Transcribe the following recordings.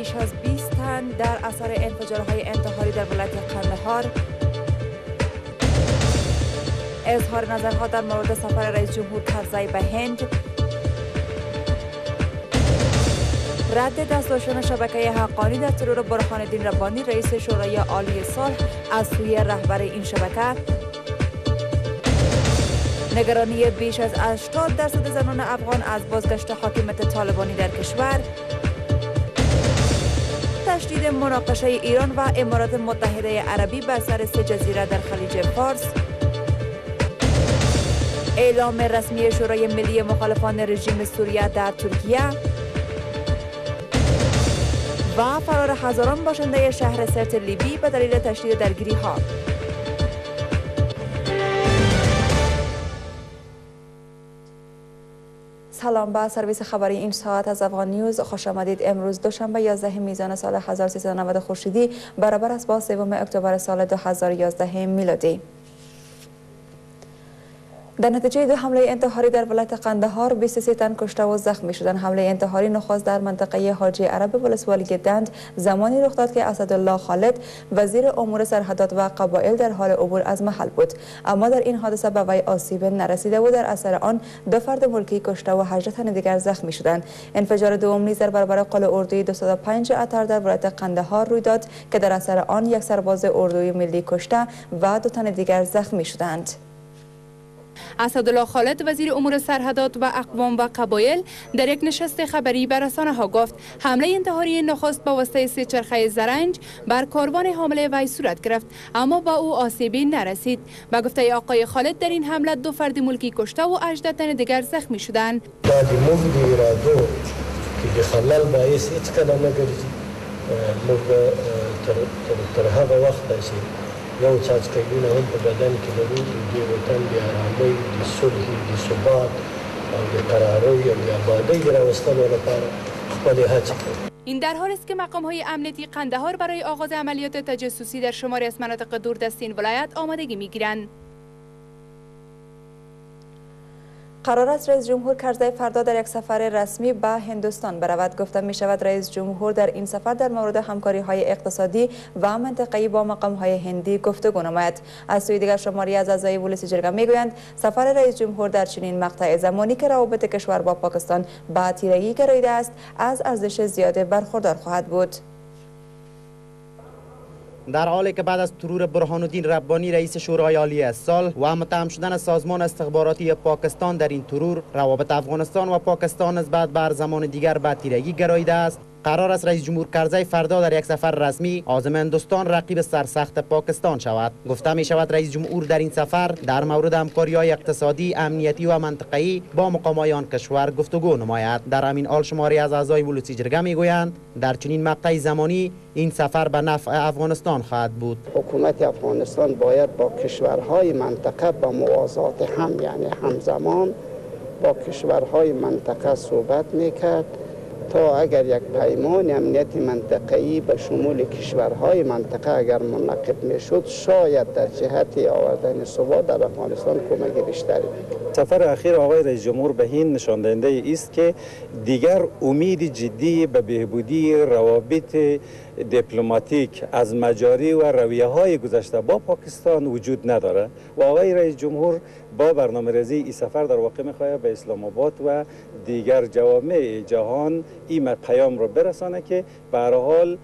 بیش از 20 تن در اثر انفجارهای انتحاری در ولایت قندهار. اظهار نظرها در مورد سفر رئیس جمهور کرزی به هند. رد دستاشون شبکه حقانی در ترور برهان الدین ربانی رئیس شورای عالی صلح از سوی رهبر این شبکه. نگرانی بیش از 80 درصد زنان افغان از بازگشت حاکمیت طالبانی در کشور. تشدید مناقشه ایران و امارات متحده عربی بر سر سه جزیره در خلیج فارس. اعلام رسمی شورای ملی مخالفان رژیم سوریه در ترکیه. و فرار هزاران باشنده شهر سرت لیبی به دلیل تشدید درگیری ها سلام به سرویس خبری این ساعت از افغان نیوز. خوش آمدید. امروز دوشنبه 11 میزان سال 1390 خورشیدی برابر است با سوم اکتبر سال 2011 میلادی. در نتیجه دو حمله انتحاری در ولایت قندهار 23 تن کشته و زخمی شدند حمله انتحاری نخست در منطقه حاجی عرب ولسوالی دند زمانی رخ داد که اسدالله خالد وزیر امور سرحدات و قبایل در حال عبور از محل بود. اما در این حادثه به وی آسیب نرسیده و در اثر آن دو فرد ملکی کشته و 18 تن دیگر زخمی شدند. انفجار دوم نیز در برابر قل اردوی 205 اتر در ولایت قندهار روی داد که در اثر آن یک سرباز اردوی ملی کشته و دو تن دیگر زخمی شدند. اسدالله خالد وزیر امور سرحدات و اقوام و قبایل در یک نشست خبری به رسانه ها گفت حمله انتحاری نخست با واسطه سه چرخه زرنج بر کاروان حامله وی صورت گرفت اما با او آسیبی نرسید. به گفته آقای خالد در این حمله دو فرد ملکی کشته و 18 تن دیگر زخمی شدند. که خلل باعث هیڅ کله نه ګرځي موږ تر, هغه چې یو څاڅکیونه هم په بدن کې لرو د وطن د ارامۍ د صلح د ثبات او د قرارۍ او د آبادۍ د راوستلو لپاره خپلې هڅې کوو این در حال است که مقام های امنیتی قندهار برای آغاز عملیات تجسسی در شماری از مناطق دوردستین ولایت آمادگی می گیرند. قرار است رئیس جمهور کرزی فردا در یک سفر رسمی به هندوستان برود. گفته می شود رئیس جمهور در این سفر در مورد همکاری های اقتصادی و منطقه‌ای با مقام های هندی گفتگو نماید. از سوی دیگر شماری از اعضای پلیس جرگه می‌گویند سفر رئیس جمهور در چنین مقطع زمانی که روابط کشور با پاکستان به تیرگی گراییده است از ارزش زیاده برخوردار خواهد بود. در حالی که بعد از ترور برهان الدین ربانی رئیس شورای عالی سال و متهم شدن سازمان استخباراتی پاکستان در این ترور روابط افغانستان و پاکستان نسبت بر زمان دیگر به تیرگی گراییده است. قرار است رئیس جمهور کرزی فردا در یک سفر رسمی عازم هندوستان رقیب سرسخت پاکستان شود. گفته می شود رئیس جمهور در این سفر در مورد همکاری های اقتصادی امنیتی و منطقه‌ای با مقامای آن کشور گفتگو نماید. در همین حال شماری از اعضای بلوچی جرگه می گویند در چنین مقطع زمانی این سفر به نفع افغانستان خواهد بود. حکومت افغانستان باید با کشورهای منطقه با موازات هم یعنی همزمان با کشورهای منطقه صحبت می‌کرد. تا اگر یک پیمان امنیت منطقه‌ای به شمول کشورهای منطقه اگر منعقد می‌شد شاید در جهت آوردن ثبات در افغانستان کمک بیشتری سفر اخیر آقای رئیس جمهور به هند نشان دهنده است که دیگر امید جدی به بهبودی روابط دیپلماتیک از مجاری و رویه های گذشته با پاکستان وجود نداره. و آقای رئیس جمهور با برنامه ریزی ای سفر در واقع می‌خواهد به اسلام آباد و دیگر جوامع جهان این پیام را برسانه که به حال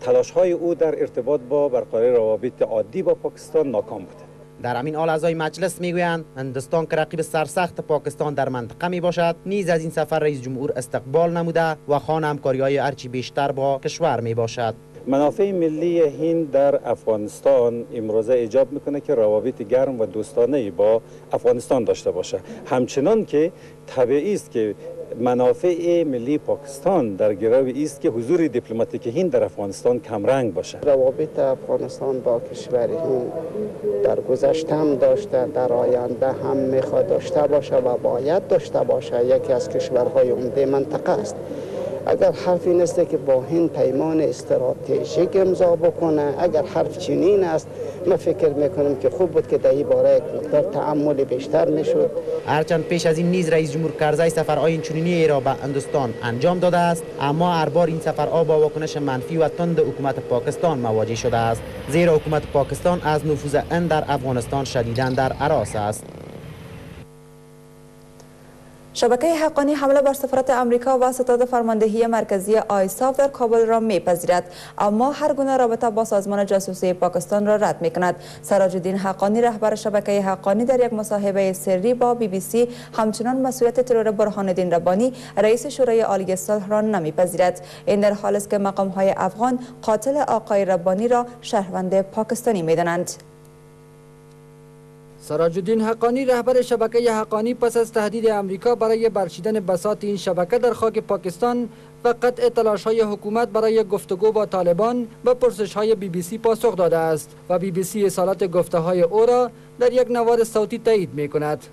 تلاش های او در ارتباط با برقراری روابط عادی با پاکستان ناکام بوده. در همین حال اعضای مجلس می‌گویند هندوستان که رقیب سرسخت پاکستان در منطقه می باشد نیز از این سفر رئیس جمهور استقبال نموده و خان همکاری های ارچی بیشتر با کشور می باشد منافع ملی هند در افغانستان امروزه ایجاب می‌کنه که روابط گرم و دوستانه با افغانستان داشته باشه. همچنان که طبیعی است که منافع ملی پاکستان در گرو است که حضور دیپلماتیک هند در افغانستان کمرنگ باشه. روابط افغانستان با کشور هند در گذشته هم داشته در آینده هم می‌خواد داشته باشه و باید داشته باشه. یکی از کشورهای عمده منطقه است. اگر حرف این است که با هند پیمان استراتژیک امضا بکنه اگر حرف چنین است ما فکر می‌کنم که خوب بود که در این باره یک مقدار تعمل بیشتر می‌شد. هرچند پیش از این نیز رئیس جمهور کرزی سفرهای چنینی را به هندوستان انجام داده است اما هر بار این سفرها با واکنش منفی و تند حکومت پاکستان مواجه شده است. زیرا حکومت پاکستان از نفوذ ان در افغانستان شدیدا در عراس است. شبکه حقانی حمله بر سفارت امریکا و ستاد فرماندهی مرکزی آیساف در کابل را میپذیرد. اما هر گونه رابطه با سازمان جاسوسی پاکستان را رد می کند سراج الدین حقانی رهبر شبکه حقانی در یک مصاحبه سری با بی بی سی همچنان مسئولیت ترور برهان الدین ربانی رئیس شورای عالی صلح را نمیپذیرد. این در حال است که مقام های افغان قاتل آقای ربانی را شهروند پاکستانی می‌دانند. سراج الدین حقانی رهبر شبکه حقانی پس از تهدید امریکا برای برچیدن بساط این شبکه در خاک پاکستان و قطع تلاش های حکومت برای گفتگو با طالبان به پرسش های بی بی سی پاسخ داده است و بی بی سی اصالت گفته های او را در یک نوار صوتی تایید می کند.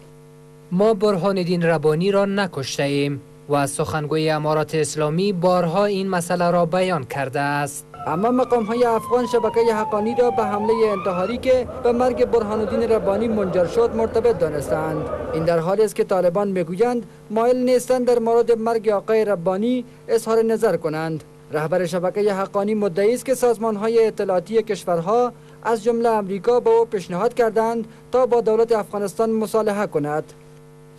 ما برهان الدین ربانی را نکشته ایم و سخنگوی امارات اسلامی بارها این مسئله را بیان کرده است. اما مقام های افغان شبکه حقانی را به حمله انتحاری که به مرگ برهان الدین ربانی منجر شد مرتبط دانستند. این در حالی است که طالبان می‌گویند مایل نیستند در مورد مرگ آقای ربانی اظهار نظر کنند. رهبر شبکه حقانی مدعی است که سازمان های اطلاعاتی کشورها از جمله امریکا به او پیشنهاد کردند تا با دولت افغانستان مصالحه کند.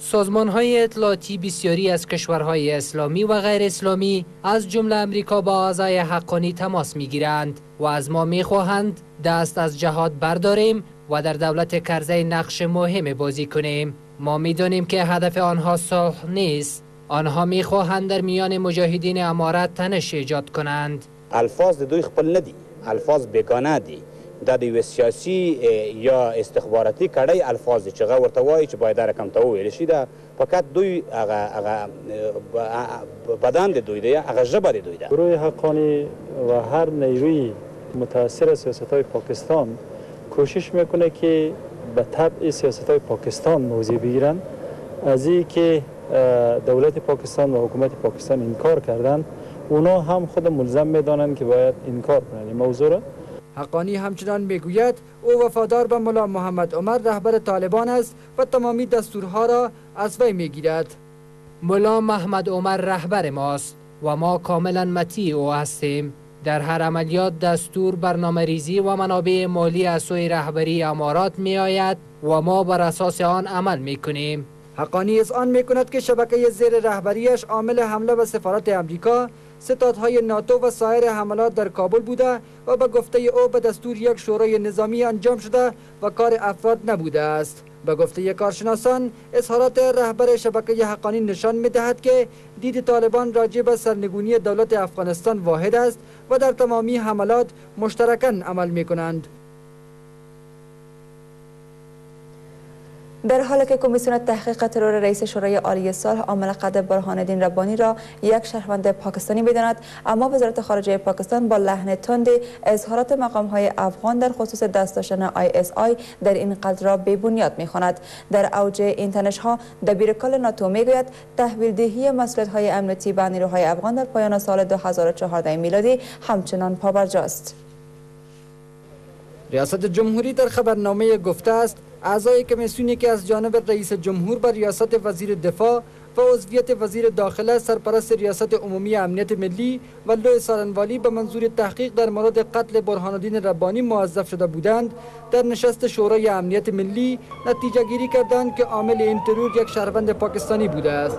سازمان های اطلاعاتی بسیاری از کشورهای اسلامی و غیر اسلامی از جمله امریکا با اعضای حقانی تماس می گیرند و از ما می خواهند دست از جهاد برداریم و در دولت کرزی نقش مهم بازی کنیم. ما می دانیم که هدف آنها صلح نیست. آنها می خواهند در میان مجاهدین امارت تنش ایجاد کنند. الفاظ دوی خپل ندی. الفاظ بگانه دی. دا د یو سیاسي یا استخباراتي کړۍ الفاظ چې هغه ورته وایي چې باید رقم ته وویل شي دا فقط دوی هغه هغه بدن د دوی دی هغه ژبه د دوی ده گروه حقانی و هر نیروی متاثر از سیاست های پاکستان کوشش میکنه که به طبع سیاست های پاکستان موضوع بگیرن. از این که دولت پاکستان و حکومت پاکستان انکار کردن اونا هم خود ملزم میدانند که باید انکار کنند این موضوع را حقانی همچنان می‌گوید او وفادار به ملا محمد عمر رهبر طالبان است و تمامی دستورها را از وی می‌گیرد. ملا محمد عمر رهبر ماست و ما کاملا مطیع او هستیم. در هر عملیات دستور برنامه ریزی و منابع مالی از سوی رهبری امارات می آید و ما بر اساس آن عمل می کنیم حقانی از آن می کند که شبکه زیر رهبریش عامل حمله به سفارت امریکا ستادهای ناتو و سایر حملات در کابل بوده و به گفته او به دستور یک شورای نظامی انجام شده و کار افراد نبوده است به گفته کارشناسان اظهارات رهبر شبکه حقانی نشان می دهد که دید طالبان راجع به سرنگونی دولت افغانستان واحد است و در تمامی حملات مشترکاً عمل می کنند. در حالی که کمیسیون تحقیق ترور رئیس شورای عالی صلح عامل قتل برهان الدین ربانی را یک شهروند پاکستانی می‌داند اما وزارت خارجه پاکستان با لحن تند اظهارات مقام های افغان در خصوص دست داشتن آی اس آی در این قضیه را بی بنیاد می در اوج این تنش ها دبیر کل ناتو می گوید تحویل دهی مسئولیت های امنیتی به نیروهای افغان در پایان سال 2014 میلادی همچنان پابرجاست. ریاست جمهوری در خبرنامه گفته است اعضای کمیسیونی که از جانب رئیس جمهور بر ریاست وزیر دفاع و عضویت وزیر داخله سرپرست ریاست عمومی امنیت ملی و لو سارنوالی به منظور تحقیق در مورد قتل برهان الدین ربانی موظف شده بودند در نشست شورای امنیت ملی نتیجه گیری کردند که عامل این ترور یک شهروند پاکستانی بوده است.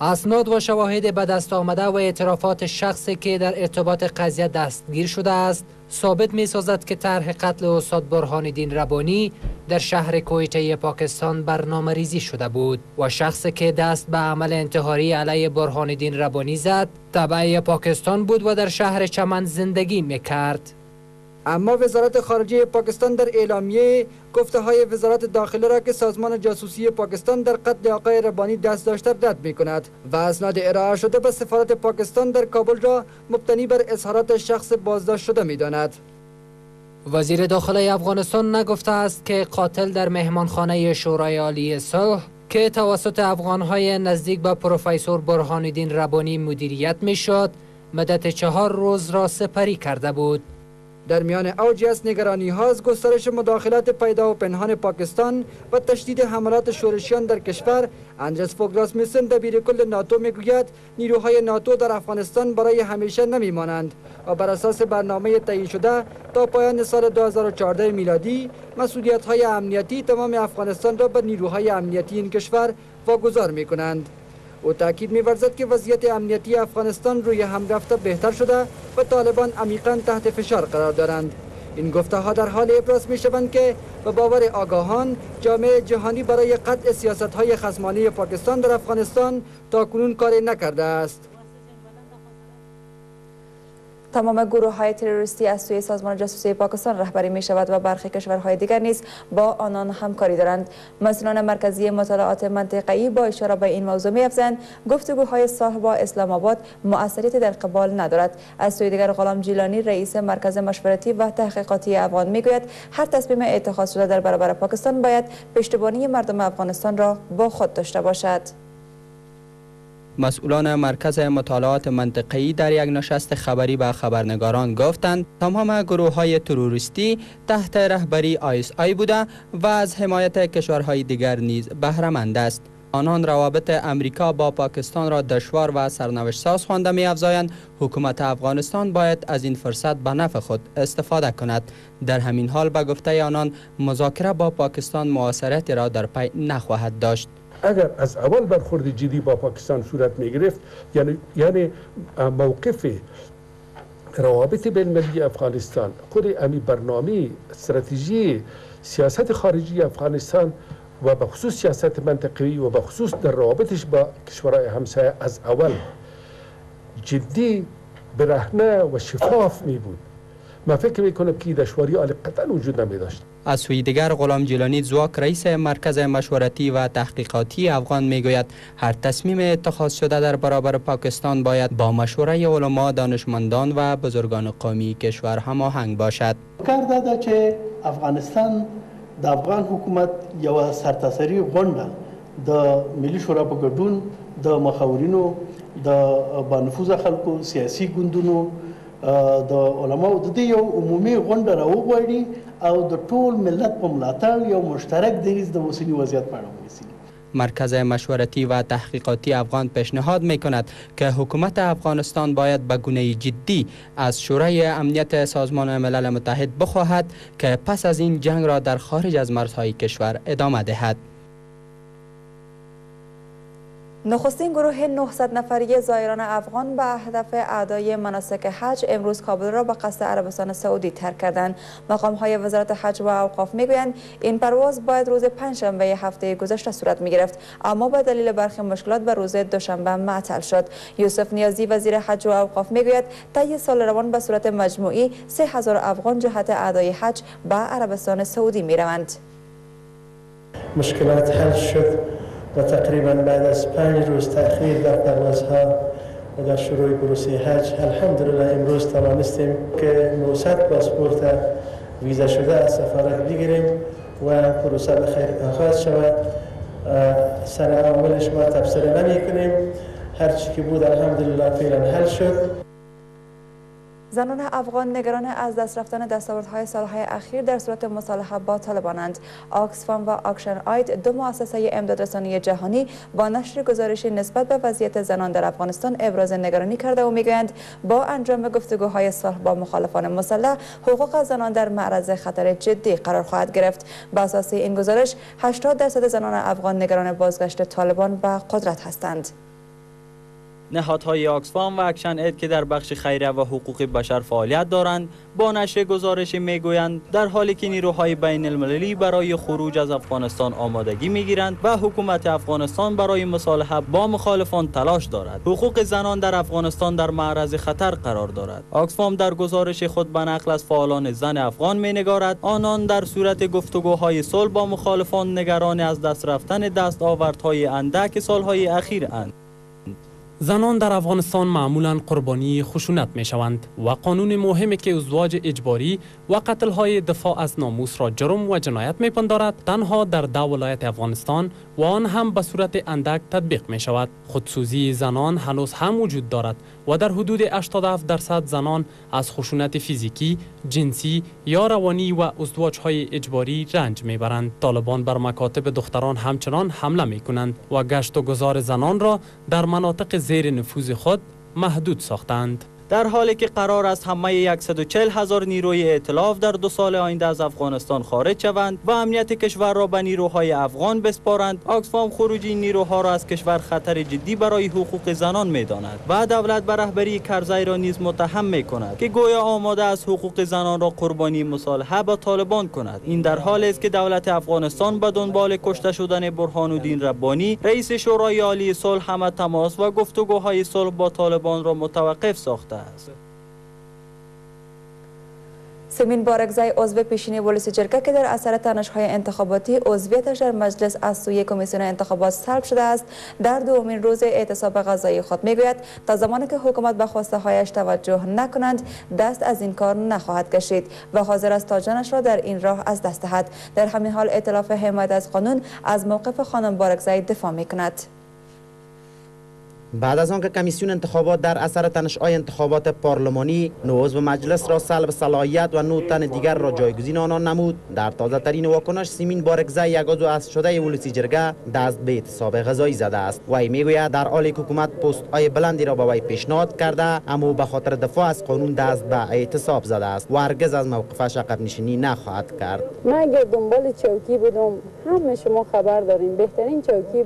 اسناد و شواهد به دست آمده و اعترافات شخصی که در ارتباط قضیه دستگیر شده است. ثابت می سازد که طرح قتل استاد برهان الدین ربانی در شهر کویته پاکستان برنامه ریزی شده بود و شخصی که دست به عمل انتحاری علیه برهان الدین ربانی زد تبعی پاکستان بود و در شهر چمن زندگی می کرد. اما وزارت خارجه پاکستان در اعلامیه گفته های وزارت داخله را که سازمان جاسوسی پاکستان در قتل آقای ربانی دست داشته رد می کند و اسناد ارائه شده به سفارت پاکستان در کابل را مبتنی بر اظهارات شخص بازداشت شده می داند. وزیر داخله افغانستان نگفته است که قاتل در مهمانخانه شورای عالی صلح که توسط افغانهای نزدیک به پروفسور برهان الدین ربانی مدیریت می شد مدت چهار روز را سپری کرده بود. در میان اوجی از نگرانی ها از گسترش مداخلات پیدا و پنهان پاکستان و تشدید حملات شورشیان در کشور اندرس فوگ راسمیسن دبیر کل ناتو می‌گوید نیروهای ناتو در افغانستان برای همیشه نمیمانند و بر اساس برنامه تعیین شده تا پایان سال 2014 میلادی مسئولیت های امنیتی تمام افغانستان را به نیروهای امنیتی این کشور واگذار می کنند. او تاکید می‌ورزد که وضعیت امنیتی افغانستان روی هم رفته بهتر شده و طالبان عمیقا تحت فشار قرار دارند. این گفته ها در حال ابراز می شوند که به باور آگاهان جامعه جهانی برای قطع سیاست های خصمانه پاکستان در افغانستان تا کنون کاری نکرده است. تمام گروه های تروریستی از سوی سازمان جاسوسی پاکستان رهبری می شود و برخی کشورهای دیگر نیز با آنان همکاری دارند. مسئولان مرکزی مطالعات منطقه‌ای با اشاره به این موضوع می افزند گفتگوهای صلح با اسلام آباد مؤثریت در قبال ندارد. از سوی دیگر غلام جیلانی رئیس مرکز مشورتی و تحقیقاتی افغان می گوید هر تصمیم اتخاذ شده در برابر پاکستان باید پشتیبانی مردم افغانستان را با خود داشته باشد. مسئولان مرکز مطالعات منطقی در یک نشست خبری به خبرنگاران گفتند تمام گروه های تروریستی تحت رهبری آیس آی بوده و از حمایت کشورهای دیگر نیز بهرهمند است. آنان روابط امریکا با پاکستان را دشوار و سرنوشت ساز خوانده می افزایند حکومت افغانستان باید از این فرصت به نفع خود استفاده کند. در همین حال به گفته آنان مذاکره با پاکستان معاصرتی را در پی نخواهد داشت. اگر از اول برخورد جدی با پاکستان صورت می گرفت یعنی یعنی موقف روابط بین افغانستان خود امی برنامه استراتژی سیاست خارجی افغانستان و به خصوص سیاست منطقی و به خصوص در روابطش با کشورهای همسایه از اول جدی برهنه و شفاف می بود من فکر می کنم که دشواری آل قطعا وجود نمی داشت از سوی دیگر غلام جیلانی زواک رئیس مرکز مشورتی و تحقیقاتی افغان می‌گوید هر تصمیم اتخاذ شده در برابر پاکستان باید با مشوره علما دانشمندان و بزرگان قومی کشور هماهنگ باشد. کار داده چې افغانستان د افغان حکومت یو سرتاسري غونډه د ملي شورا په ګډون د مخاورینو د بانفوذ خلکو سیاسي ګوندونو د علماو د دې یو عمومي غونډه راوغواړي او د ټول ملت په ملاتړ یو مشترک دریز د اوسنی وضعیت په اړه مرکز مشورتی و تحقیقاتی افغان پیشنهاد می کند که حکومت افغانستان باید به گونه جدی از شورای امنیت سازمان ملل متحد بخواهد که پس از این جنگ را در خارج از مرزهای کشور ادامه دهد. نخستین گروه 900 نفری زایران افغان به هدف ادای مناسک حج امروز کابل را به قصد عربستان سعودی ترک کردند. مقام های وزارت حج و اوقاف می‌گویند این پرواز باید روز پنجشنبه هفته گذشته صورت می گرفت اما به دلیل برخی مشکلات به روز دوشنبه معطل شد. یوسف نیازی وزیر حج و اوقاف می‌گوید طی سال روان به صورت مجموعی 3000 افغان جهت ادای حج به عربستان سعودی می روند. مشکلات حل شد. و تقریبا بعد از پنج روز تأخیر در پروازها و در شروع پروسه حج الحمدلله امروز توانستیم که 900 پاسپورت ویزا شده از سفارت بگیریم و پروسه به خیر آغاز شود. سر اولش ما تبصره نمی کنیم. هرچی که بود الحمدلله فعلا حل شد. زنان افغان نگران از دست رفتن دستاوردهای سالهای اخیر در صورت مصالحه با طالبانند. آکسفام و آکشن آید دو مؤسسه امدادرسانی جهانی با نشر گزارشی نسبت به وضعیت زنان در افغانستان ابراز نگرانی کرده و می‌گویند با انجام گفتگوهای صلح با مخالفان مسلح حقوق زنان در معرض خطر جدی قرار خواهد گرفت. به اساس این گزارش 80 درصد زنان افغان نگران بازگشت طالبان به قدرت هستند. نهادهای آکسفام و ActionAid که در بخش خیریه و حقوق بشر فعالیت دارند با نشر گزارش می‌گویند در حالی که نیروهای بین المللی برای خروج از افغانستان آمادگی می‌گیرند و حکومت افغانستان برای مصالحه با مخالفان تلاش دارد. حقوق زنان در افغانستان در معرض خطر قرار دارد. آکسفام در گزارش خود به نقل از فعالان زن افغان مینگارد. آنان در صورت گفتگوهای صلح با مخالفان نگران از دست رفتن دستاوردهای اندک سالهای اخیر اند. زنان در افغانستان معمولا قربانی خشونت می شوند و قانون مهمی که ازدواج اجباری و قتل های دفاع از ناموس را جرم و جنایت می پندارد تنها در دو ولایت افغانستان و آن هم به صورت اندک تطبیق می شود خودسوزی زنان هنوز هم وجود دارد و در حدود 87 درصد زنان از خشونت فیزیکی، جنسی یا روانی و ازدواج های اجباری رنج می برند. طالبان بر مکاتب دختران همچنان حمله می کنند و گشت و گذار زنان را در مناطق زیر نفوذ خود محدود ساختند. در حالی که قرار است همه 140 هزار نیروی ائتلاف در دو سال آینده از افغانستان خارج شوند و امنیت کشور را به نیروهای افغان بسپارند آکسفام خروج این نیروها را از کشور خطر جدی برای حقوق زنان می‌داند و دولت به رهبری کرزی را نیز متهم می کند که گویا آماده از حقوق زنان را قربانی مصالحه با طالبان کند. این در حالی است که دولت افغانستان به دنبال کشته شدن برهان الدین ربانی رئیس شورای عالی صلح همه تماس و گفتگوهای صلح با طالبان را متوقف ساخته است سمین بارکزای عضو پیشینی ولس جرگه که در اثر تنش‌های انتخاباتی عضویتش در مجلس از سوی کمیسیون انتخابات سلب شده است در دومین روز اعتصاب غذایی خود می‌گوید تا زمانی که حکومت به خواسته هایش توجه نکنند دست از این کار نخواهد کشید و حاضر است تا جانش را در این راه از دست دهد در همین حال ائتلاف حمایت از قانون از موقف خانم بارکزای دفاع می‌کند بعد از آنکه کمیسیون انتخابات در اثر تنش‌های انتخابات پارلمانی نو عضو مجلس را سلب صلاحیت و نو تن دیگر را جایگزین آنان نمود در تازه ترین واکنش سیمین بارکزه یک از شده ولسی جرگه دست به اعتصاب غذایی زده است. وی می‌گوید در حالی که حکومت پست های بلندی را به وی پیشنهاد کرده اما به خاطر دفاع از قانون دست به اعتصاب زده است و هرگز از موقفش عقب نشینی نخواهد کرد. من اگر دنبال چوکی بودم همه شما خبر داریم. بهترین چوکی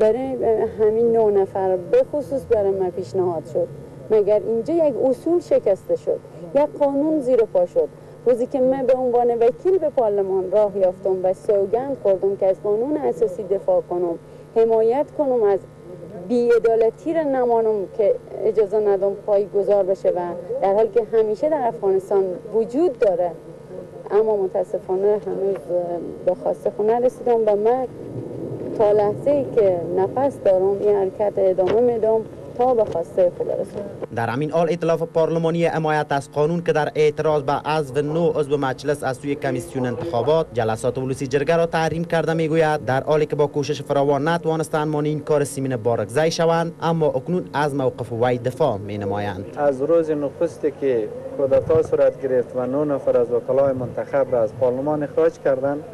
برای همین نه نفر به خصوص برای من پیشنهاد شد. مگر اینجا یک اصول شکسته شد یک قانون زیر پا شد. روزی که من به عنوان وکیل به پارلمان راه یافتم و سوگند خوردم که از قانون اساسی دفاع کنم حمایت کنم از بیعدالتی را نمانم که اجازه ندم پای گذار بشه و در حالی که همیشه در افغانستان وجود داره. اما متاسفانه هنوز به خواسته خونه رسیدم و من تا لحظه ای که نفس دارم این حرکت ادامه میدم تا به خواسته خود در همین حال ائتلاف پارلمانی حمایت از قانون که در اعتراض به حذف نو عضو مجلس از سوی کمیسیون انتخابات جلسات ولسی جرگه را تحریم کرده می‌گوید در حالی که با کوشش فراوان نتوانستند مانع این کار سیمین بارکزی شوند اما اکنون از موقف وی دفاع می نمایند از روز نخستی که کودتا صورت گرفت و نو نفر از وکلای منتخب را از پارلمان اخراج کردند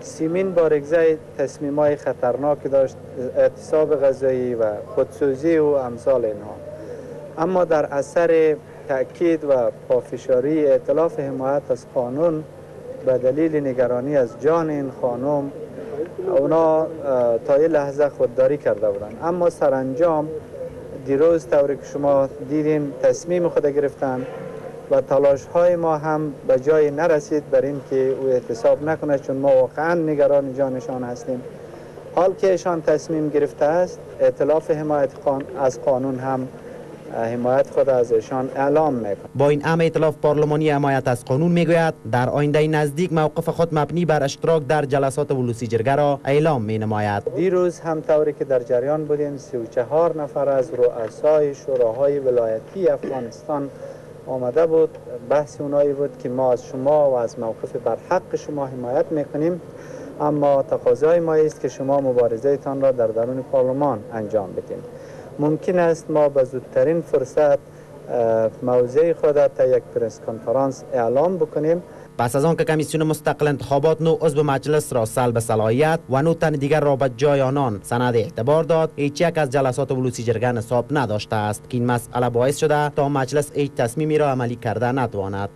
سیمین بارگزه تصمیم های خطرناک داشت اعتصاب غذایی و خودسوزی و امثال اینها. اما در اثر تأکید و پافشاری اعتلاف حمایت از قانون به دلیل نگرانی از جان این خانم اونا تا یه لحظه خودداری کرده بودند اما سرانجام دیروز طوری که شما دیدیم تصمیم خود گرفتن و تلاش های ما هم به جای نرسید بر این که او اعتصاب نکنه چون ما واقعا نگران جانشان هستیم. حال که ایشان تصمیم گرفته است اعتلاف حمایت از قانون هم حمایت خود از ایشان اعلام می‌کنه با این ام ائتلاف پارلمانی حمایت از قانون می‌گوید در آینده نزدیک موقف خود مبنی بر اشتراک در جلسات ولوسی جرگه را اعلام می نماید دیروز هم طوری که در جریان بودیم 34 نفر از رؤسای شوراهای ولایتی افغانستان آمده بود بحث اونایی بود که ما از شما و از موقف بر حق شما حمایت می‌کنیم اما تقاضای ما است که شما مبارزه تان را در درون پارلمان انجام بدیم ممکن است ما به زودترین فرصت موضع خود تا یک پرس کنفرانس اعلام بکنیم. پس از آنکه کمیسیون مستقل انتخابات نو عضو مجلس را سلب صلاحیت و نو تن دیگر را به جای آنان سند اعتبار داد هیچ یک از جلسات ولوسی جرگه نصاب نداشته است که این مسئله باعث شده تا مجلس هیچ تصمیمی را عملی کرده نتواند.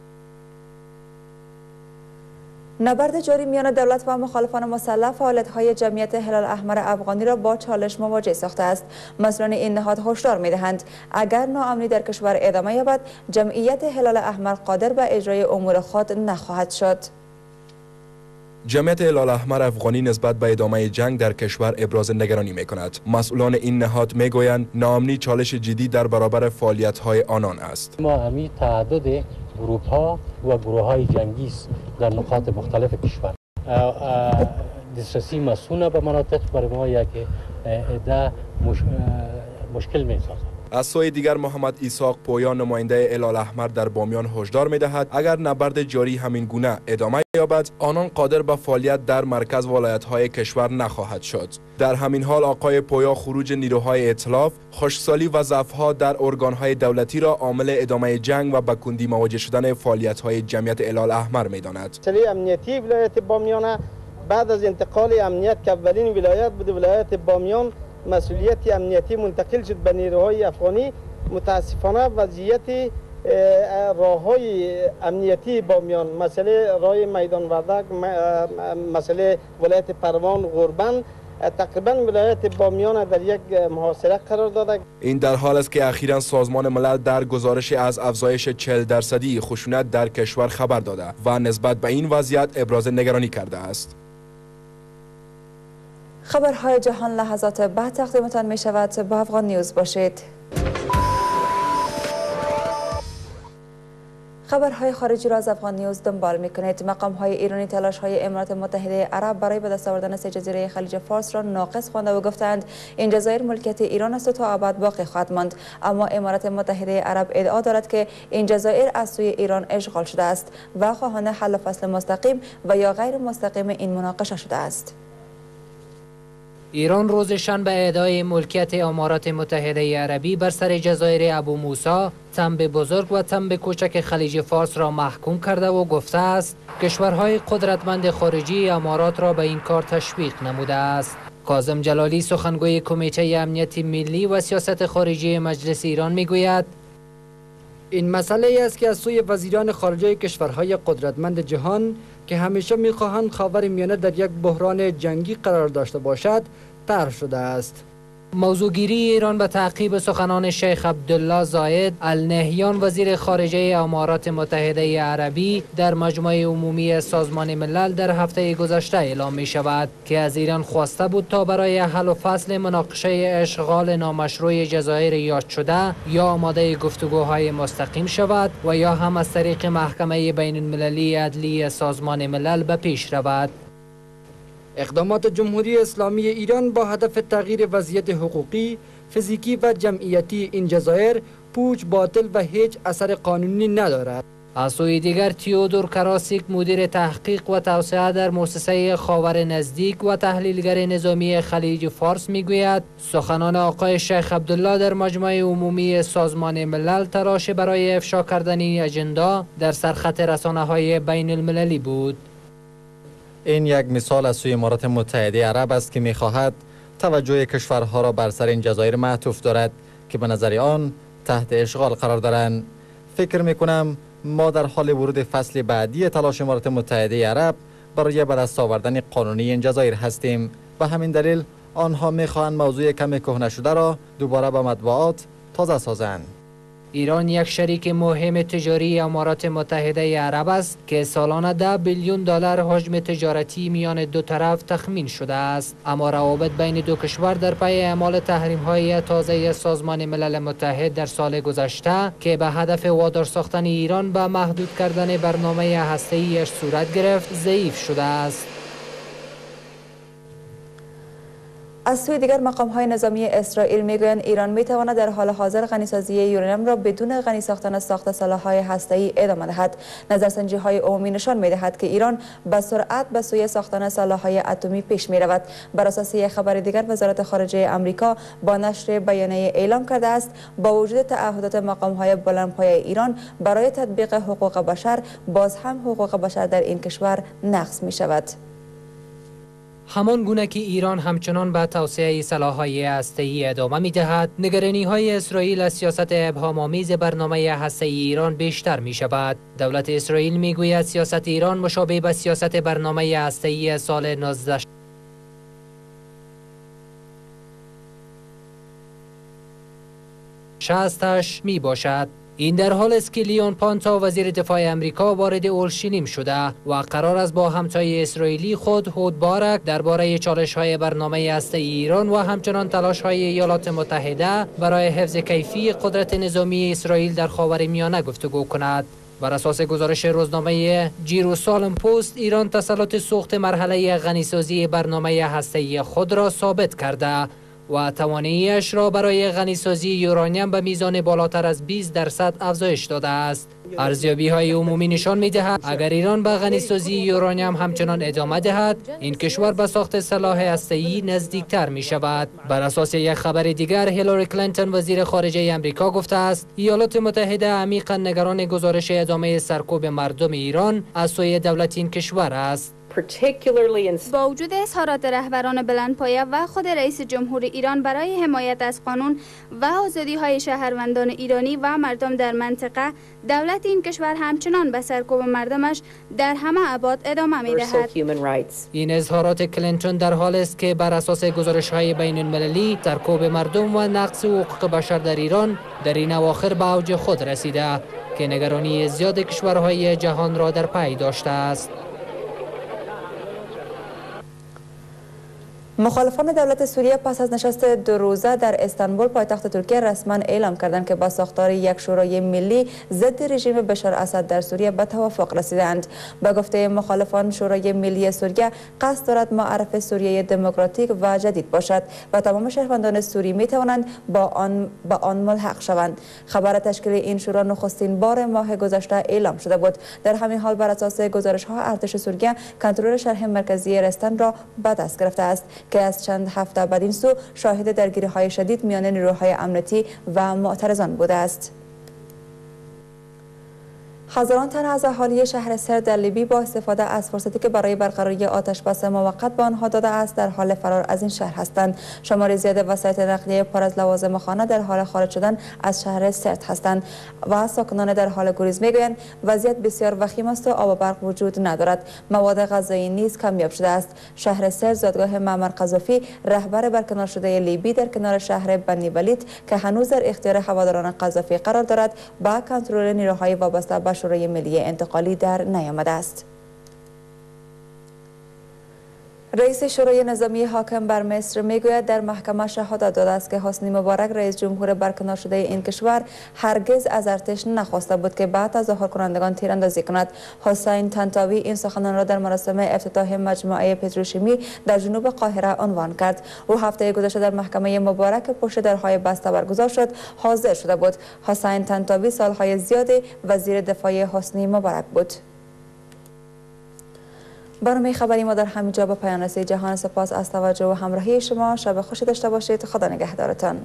نبرد جاری میان دولت و مخالفان مسلح های جمعیت هلال احمر افغانی را با چالش مواجه ساخته است مسئولان این نهاد هشدار می‌دهند اگر ناامنی در کشور ادامه یابد جمعیت هلال احمر قادر به اجرای امور خود نخواهد شد جمعیت هلال احمر افغانی نسبت به ادامه جنگ در کشور ابراز نگرانی می کند. مسئولان این نهاد می گویند ناامنی چالش جدی در برابر فعالیت های آنان است. ما همی تعدد گروپ ها و گروه های جنگی در نقاط مختلف کشور. دسترسی مسئول به مناطق برای ما یک عده مشکل می سازد از سوی دیگر محمد ایساق پویا نماینده الال احمر در بامیان هشدار می دهد اگر نبرد جاری همین گونه ادامه یابد آنان قادر به فعالیت در مرکز ولایت های کشور نخواهد شد. در همین حال آقای پویا خروج نیروهای اطلاف خشکسالی و ضعفها در ارگانهای دولتی را عامل ادامه جنگ و بکندی مواجه شدن فعالیت های جمعیت الال احمر می داند امنیتی ولایت بامیان بعد از انتقال امنیت که اولین ولایت بود ولایت بامیان مسئولیت امنیتی منتقل شد به نیروهای افغانی. متاسفانه وضعیت راه های امنیتی بامیان مسئله رای میدان وردک مسئله ولایت پروان غربن تقریبا ولایت بامیان در یک محاصره قرار داده. این در حال است که اخیرا سازمان ملل در گزارش از افزایش 40 درصدی خشونت در کشور خبر داده و نسبت به این وضعیت ابراز نگرانی کرده است. خبرهای جهان لحظات بعد تقدیمتان می شود. با افغان نیوز باشید. خبرهای خارجی را از افغان نیوز دنبال می کنید. مقام های ایرانی تلاش های امارات متحده عرب برای به دست آوردن سه جزیره خلیج فارس را ناقص خوانده و گفتند این جزایر ملکیت ایران است و تا ابد باقی خواهد ماند. اما امارات متحده عرب ادعا دارد که این جزایر از سوی ایران اشغال شده است و خواهان حل فصل مستقیم و یا غیر مستقیم این مناقشه شده است. ایران روز شنبه ادعای ملکیت امارات متحده عربی بر سر جزایر ابو موسا، تنب بزرگ و تنب کوچک خلیج فارس را محکوم کرده و گفته است کشورهای قدرتمند خارجی امارات را به این کار تشویق نموده است. کازم جلالی سخنگوی کمیته امنیت ملی و سیاست خارجی مجلس ایران می‌گوید این مسئله ای است که از سوی وزیران خارجه کشورهای قدرتمند جهان که همیشه می‌خواهند خاور میانه در یک بحران جنگی قرار داشته باشد طرح شده است. موضوعگیری ایران به تعقیب سخنان شیخ عبدالله زاید النهیان وزیر خارجه امارات متحده عربی در مجمع عمومی سازمان ملل در هفته گذشته اعلام می شود که از ایران خواسته بود تا برای حل و فصل مناقشه اشغال نامشروع جزایر یاد شده یا آماده گفتگوهای مستقیم شود و یا هم از طریق محکمه بین المللی عدلی سازمان ملل به پیش رود. اقدامات جمهوری اسلامی ایران با هدف تغییر وضعیت حقوقی، فیزیکی و جمعیتی این جزایر پوچ باطل و هیچ اثر قانونی ندارد. از سوی دیگر تیودور کراسیک مدیر تحقیق و توسعه در مؤسسه خاور نزدیک و تحلیلگر نظامی خلیج فارس می‌گوید سخنان آقای شیخ عبدالله در مجمع عمومی سازمان ملل تلاش برای افشا کردن این اجندا در سرخط رسانه های بین المللی بود این یک مثال از سوی امارات متحده عرب است که می‌خواهد توجه کشورها را بر سر این جزایر معطوف دارد که به نظر آن تحت اشغال قرار دارند. فکر می کنم ما در حال ورود فصل بعدی تلاش امارات متحده عرب برای به دست آوردن قانونی این جزایر هستیم و همین دلیل آنها می‌خواهند موضوع کم کهنه شده را دوباره به مطبوعات تازه سازند. ایران یک شریک مهم تجاری امارات متحده عرب است که سالانه ده بیلیون دلار حجم تجارتی میان دو طرف تخمین شده است. اما روابط بین دو کشور در پی اعمال تحریم های تازه سازمان ملل متحد در سال گذشته که به هدف وادار ساختن ایران به محدود کردن برنامه هسته‌ایش صورت گرفت ضعیف شده است. از سوی دیگر مقام های نظامی اسرائیل می‌گویند ایران می‌تواند در حال حاضر غنیسازی یورانیم را بدون غنی ساختن ساخت سلاح های هسته‌ای ادامه دهد. نظرسنجی های عمومی نشان می‌دهد که ایران به سرعت به سوی ساختن سلاح های اتمی پیش می رود بر اساس خبر دیگر وزارت خارجه امریکا با نشر بیانیه اعلام کرده است با وجود تعهدات مقام های بلندپایه ایران برای تطبیق حقوق بشر باز هم حقوق بشر در این کشور نقض می شود همان گونه که ایران همچنان به توسعه سلاحهای هسته‌ای ادامه می دهد، نگرانی های اسرائیل از سیاست ابهام آمیز برنامه هسته‌ای ایران بیشتر می شود. دولت اسرائیل می گوید سیاست ایران مشابه به سیاست برنامه هسته‌ای سال 19 شستش می باشد. این در حال است که لیون پانتا وزیر دفاع امریکا وارد اولشینیم شده و قرار است با همتای اسرائیلی خود هود بارک درباره چالش های برنامه هسته ایران و همچنان تلاش های ایالات متحده برای حفظ کیفی قدرت نظامی اسرائیل در خاور میانه گفتگو کند. بر اساس گزارش روزنامه جیروسالم پست ایران تسلط سوخت مرحله غنیسازی برنامه هسته‌ای خود را ثابت کرده و تواناییش را برای غنیسازی یورانیم به میزان بالاتر از 20 درصد افزایش داده است. ارزیابی های عمومی نشان می دهد اگر ایران به غنیسازی یورانیم همچنان ادامه دهد این کشور به ساخت سلاح هسته‌ای نزدیکتر می شود بر اساس یک خبر دیگر هیلاری کلینتون وزیر خارجه امریکا گفته است ایالات متحده عمیقا نگران گزارش ادامه سرکوب مردم ایران از سوی دولت این کشور است با وجود اظهارات رهبران بلندپایه و خود رئیس جمهور ایران برای حمایت از قانون و آزادی های شهروندان ایرانی و مردم در منطقه دولت این کشور همچنان به سرکوب مردمش در همه ابعاد ادامه می دهد این اظهارات کلینتون در حال است که بر اساس گزارش های بین المللی سرکوب مردم و نقص حقوق بشر در ایران در این اواخر به اوج خود رسیده که نگرانی زیاد کشورهای جهان را در پی داشته است. مخالفان دولت سوریه پس از نشست دو روزه در استانبول پایتخت ترکیه رسما اعلام کردند که با ساختار یک شورای ملی ضد رژیم بشار اسد در سوریه به توافق رسیدند. به گفته مخالفان شورای ملی سوریه قصد دارد معرف سوریه دموکراتیک و جدید باشد و تمام شهروندان سوری می توانند با آن با آن ملحق شوند. خبر تشکیل این شورا نخستین بار ماه گذشته اعلام شده بود. در همین حال بر اساس گزارش ها ارتش سوریه کنترل شرح مرکزی رستن را به دست گرفته است. که از چند هفته بعد این سو شاهد درگیری های شدید میان نیروهای امنیتی و معترضان بوده است. هزاران تن از اهالی شهر سر در لیبی با استفاده از فرصتی که برای برقراری آتش بس موقت به آنها داده است در حال فرار از این شهر هستند. شمار زیاد وسایط نقلیه پر از لوازم خانه در حال خارج شدن از شهر سرت هستند و ساکنان در حال گریز می‌گویند. وضعیت بسیار وخیم است و آب و برق وجود ندارد. مواد غذایی نیز کمیاب شده است. شهر سر زادگاه معمر قذافی رهبر برکنار شده لیبی در کنار شهر بنی ولید که هنوز در اختیار هواداران قذافی قرار دارد با کنترل نیروهای وابسته به شورای ملی انتقالی در نیامده است. رئیس شورای نظامی حاکم بر مصر می‌گوید در محکمه شهادت داده است که حسنی مبارک رئیس جمهور برکنار شده این کشور هرگز از ارتش نخواسته بود که بعد از ظهور کنندگان تیراندازی کند. حسین تنتاوی این سخنان را در مراسم افتتاح مجموعه پتروشیمی در جنوب قاهره عنوان کرد. او هفته گذشته در محکمه مبارک پشت درهای بسته برگزار شد. حاضر شده بود. حسین تنتاوی سالهای زیادی وزیر دفاع حسنی مبارک بود. برنامه خبری ما در همینجا به پایان رسید جهان سپاس از توجه و همراهی شما. شب خوشی داشته باشید. خدا نگهدارتان.